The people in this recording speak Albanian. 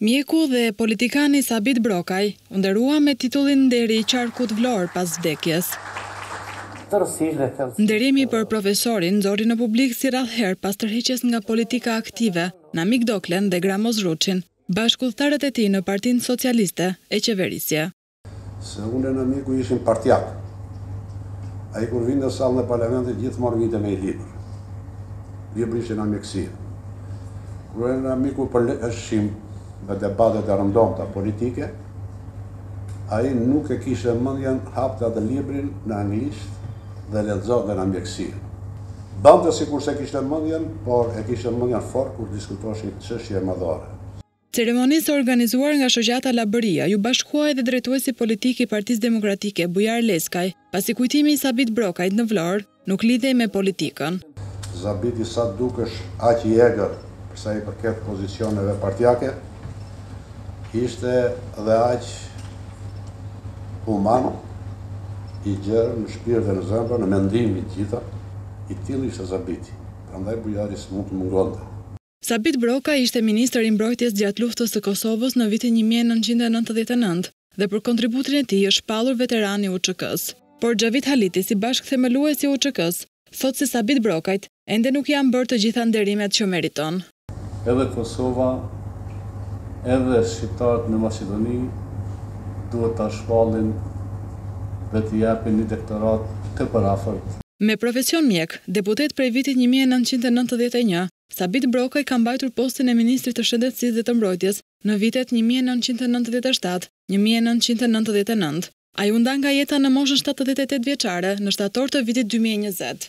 Mjeku dhe politikani Sabit Brokaj u nderua me titullin Nderi i Qarkut Vlorë pas vdekjes. Nderimi për profesorin nxori në publik si rrallëherë pas tërheqjes nga politika aktive, Namik Doklen dhe Gramoz Ruçin, bashkudhëtarët e tij në Partinë Socialiste e qeverisje. Se unë e Namiku ishim partiakë. Ai kur vinte në sallën e parlamentit gjithmonë vinte me libër. Libri ishte në mjekësi. Kur e Namiku përleshim me debatet e rëndomta politike, ai nuk e kishte mendjen hapte atë librin në anglisht dhe lexonte në mjekësi. Bënte sikur s'e kishte mendjen, por e kishte mendjen fort kur diskutoshin çështje madhore. Ceremonisë së organizuar nga Shoqata Labëria iu bashkua edhe drejtuesi politik i Partisë Demokratike, Bujar Leskaj, pasi kujtimi i Sabit Brokajt në Vlorë nuk lidhej me politikën. Zabiti sa dukej aq i egër për sa i përket pozicioneve partiake, ishte dhe aq human, i gjerë në shpirt dhe në zemër, në mendim të gjitha, i tillë ishte Zabiti, prandaj Bujari s'mund të mungonte. Sabit Brokaj ishte ministër i Mbrojtjes gjatë luftës së Kosovës në vitin një mijë e nëntëqind e nëntëdhjetë e nëntë dhe për kontributin e tij është shpallur veteran i UÇK-së. Por Xhavit Haliti si bashkëthemelues i UÇK-së thotë se Sabit Brokajt ende nuk i janë bërë të gjitha nderimet që meriton. Edhe Kosova, edhe shqiptarët në Maqedoni duhet ta shpallin dhe t'i japin një dekoratë të përafërt. Me profesion mjek, deputet prej vitit një mijë e nëntëqind e nëntëdhjetë e një, Sabit Brokaj ka mbajtur postin e Ministrit të Shëndetësisë dhe të Mbrojtjes në vitet një mijë e nëntëqind e nëntëdhjetë e shtatë, një mijë e nëntëqind e nëntëdhjetë e nëntë. Ai u nda nga jeta në moshën shtatëdhjetë e tetë vjeçare në shtator të vitit dy mijë e njëzet.